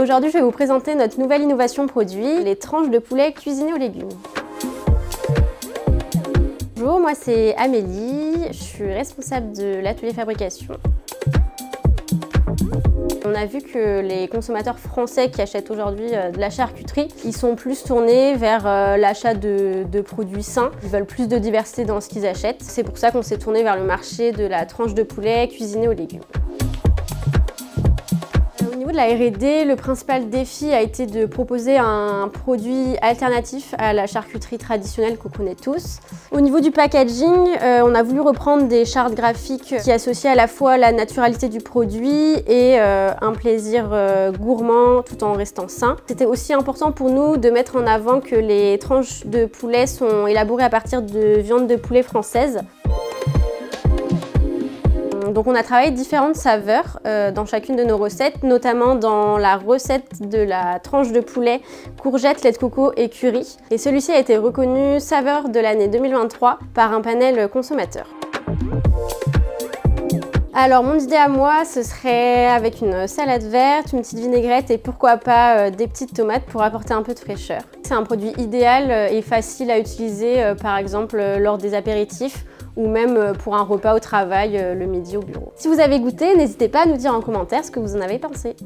Aujourd'hui, je vais vous présenter notre nouvelle innovation produit, les tranches de poulet cuisinées aux légumes. Bonjour, moi c'est Amélie, je suis responsable de l'atelier fabrication. On a vu que les consommateurs français qui achètent aujourd'hui euh, de la charcuterie, ils sont plus tournés vers euh, l'achat de, de, produits sains. Ils veulent plus de diversité dans ce qu'ils achètent. C'est pour ça qu'on s'est tourné vers le marché de la tranche de poulet cuisinée aux légumes R&D, le principal défi a été de proposer un produit alternatif à la charcuterie traditionnelle qu'on connaît tous. Au niveau du packaging, euh, on a voulu reprendre des chartes graphiques qui associent à la fois la naturalité du produit et euh, un plaisir euh, gourmand tout en restant sain. C'était aussi important pour nous de mettre en avant que les tranches de poulet sont élaborées à partir de viande de poulet française. Donc on a travaillé différentes saveurs euh, dans chacune de nos recettes, notamment dans la recette de la tranche de poulet courgette, lait de coco et curry. Et celui-ci a été reconnu saveur de l'année 2023 par un panel consommateur. Alors mon idée à moi, ce serait avec une salade verte, une petite vinaigrette et pourquoi pas euh, des petites tomates pour apporter un peu de fraîcheur. C'est un produit idéal euh, et facile à utiliser par exemple lors des apéritifs ou même euh, pour un repas au travail euh, le midi au bureau. Si vous avez goûté, n'hésitez pas à nous dire en commentaire ce que vous en avez pensé.